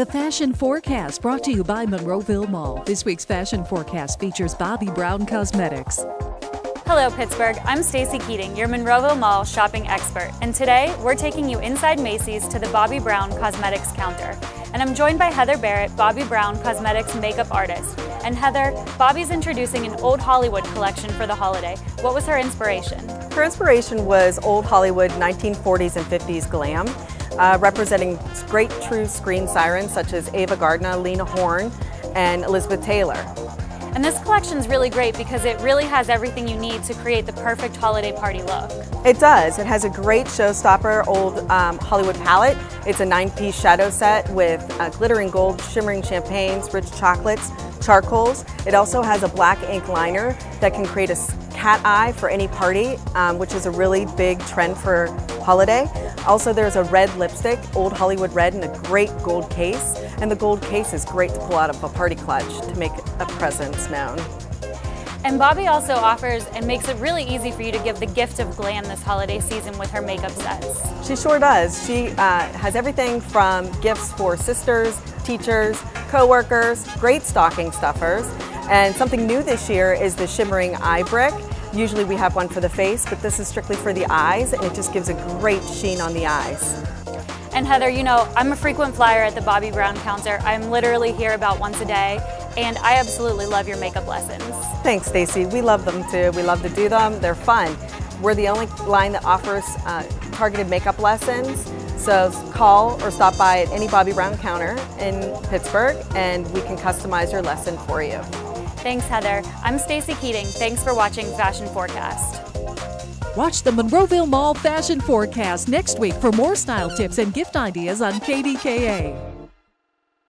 The Fashion Forecast brought to you by Monroeville Mall. This week's Fashion Forecast features Bobbi Brown Cosmetics. Hello, Pittsburgh. I'm Stacy Keating, your Monroeville Mall shopping expert, and today we're taking you inside Macy's to the Bobbi Brown Cosmetics counter. And I'm joined by Heather Barrett, Bobbi Brown Cosmetics makeup artist. And Heather, Bobbi's introducing an old Hollywood collection for the holiday. What was her inspiration? Her inspiration was old Hollywood 1940s and 50s glam uh, representing great true screen sirens such as Ava Gardner, Lena Horne, and Elizabeth Taylor. And this collection is really great because it really has everything you need to create the perfect holiday party look. It does. It has a great showstopper old um, Hollywood palette. It's a nine-piece shadow set with uh, glittering gold, shimmering champagnes, rich chocolates, charcoals. It also has a black ink liner that can create a cat eye for any party, um, which is a really big trend for holiday. Also, there's a red lipstick, Old Hollywood Red, in a great gold case. And the gold case is great to pull out of a party clutch to make a presence known. And Bobbi also offers and makes it really easy for you to give the gift of glam this holiday season with her makeup sets. She sure does. She uh, has everything from gifts for sisters, teachers, co-workers, great stocking stuffers, and something new this year is the shimmering eye brick. Usually we have one for the face, but this is strictly for the eyes, and it just gives a great sheen on the eyes. And Heather, you know, I'm a frequent flyer at the Bobbi Brown counter. I'm literally here about once a day, and I absolutely love your makeup lessons. Thanks, Stacy. We love them too. We love to do them. They're fun. We're the only line that offers uh, targeted makeup lessons. So call or stop by at any Bobbi Brown counter in Pittsburgh, and we can customize your lesson for you. Thanks, Heather. I'm Stacy Keating. Thanks for watching Fashion Forecast. Watch the Monroeville Mall Fashion Forecast next week for more style tips and gift ideas on KDKA.